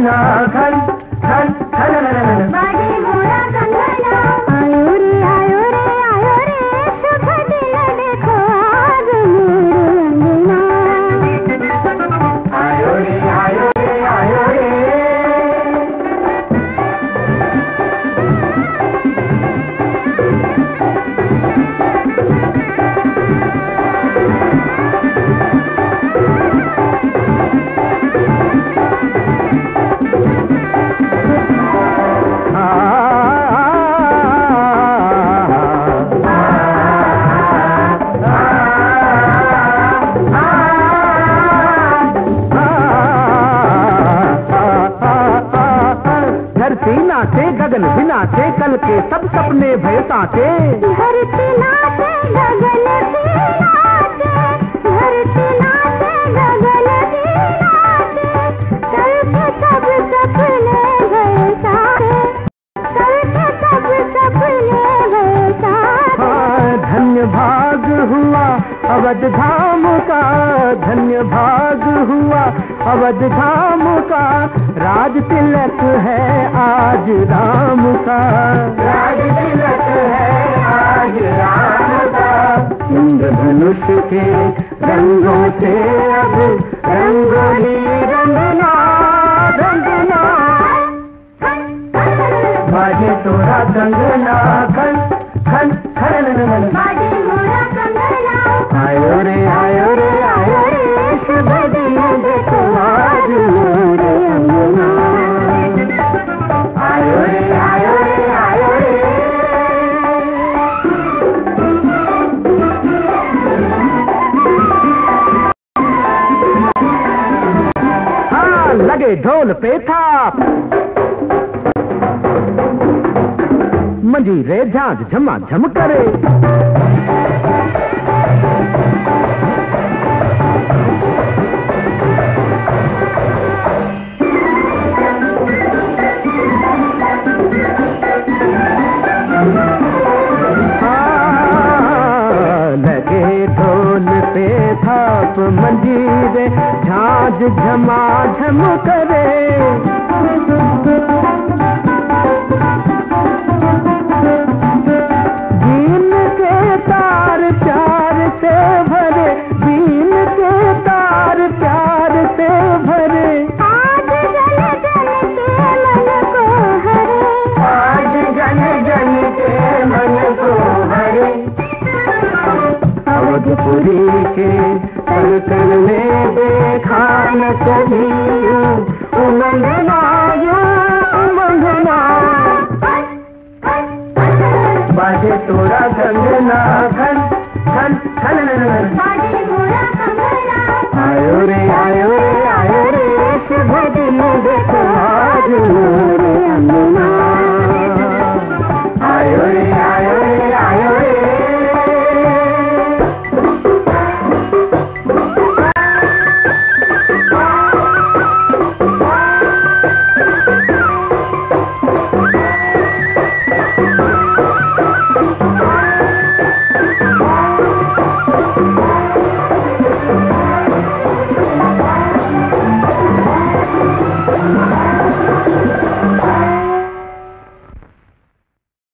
ना सपने भय साचे। धरती नाचे गगन भी नाचे धरती नाचे गगन भी नाचे। कल के सब सपने भय साचे के सब सपने भय हाँ, धन्य भाग हुआ अवध धाम का धन्य भाग हुआ अवध धाम का। राज तिलक है आज राम का। इंद्रधनुष के रंगों से अब रंगोली रंगना रंगना। बाजे तोरा कंगना खन खन खन आयो रे आयो रे आयो रे शुभ दिन देखो ढोल पे था। मंजीरे झांझ झमा झम करे। थाप मंजीरे झांझ झमा झम करे। बीन के तार प्यार से भरे बीन के तार प्यार से भरे। आज जन जन के मन को हरे। आज जन जन के मन को हरे। अवधपुरी कभी उमंगना यू उमंगना बाजे तोरा गंगना खन खन खन आयो रे। आयो